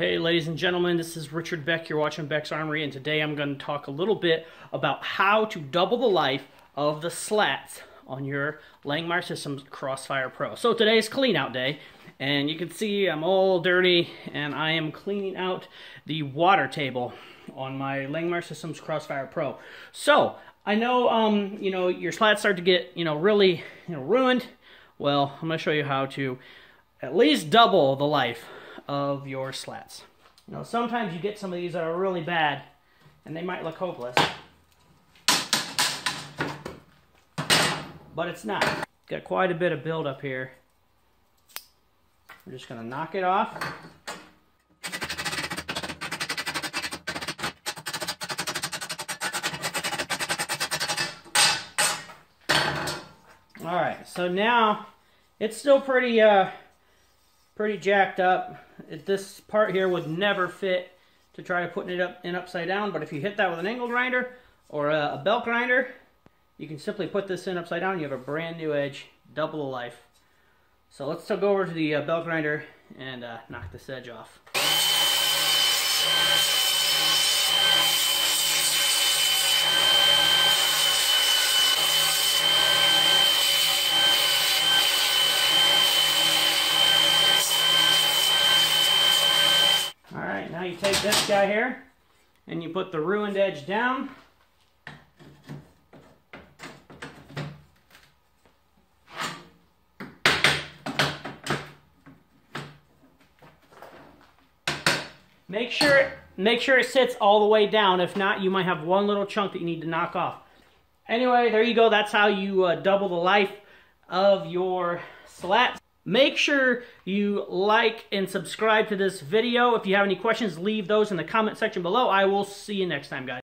Hey ladies and gentlemen, this is Richard Beck. You're watching Beck's Armory and today I'm going to talk a little bit about how to double the life of the slats on your Langmuir Systems Crossfire Pro. So today's clean out day and you can see I'm all dirty and I am cleaning out the water table on my Langmuir Systems Crossfire Pro. So I know um, you know your slats start to get you know really you know ruined. Well, I'm going to show you how to at least double the life of your slats. You know, sometimes you get some of these that are really bad and they might look hopeless. But it's not. Got quite a bit of buildup here. We're just going to knock it off. All right, so now it's still pretty uh, pretty jacked up. This part here would never fit to try to putting it up in upside down, but if you hit that with an angle grinder or a, a belt grinder, you can simply put this in upside down. You have a brand new edge, double the life. So let's go over to the uh, belt grinder and uh, knock this edge off. Now you take this guy here and you put the ruined edge down. Make sure, it, make sure it sits all the way down. If not, you might have one little chunk that you need to knock off. Anyway, there you go. That's how you uh, double the life of your slats. Make sure you like and subscribe to this video. If you have any questions, leave those in the comment section below. I will see you next time, guys.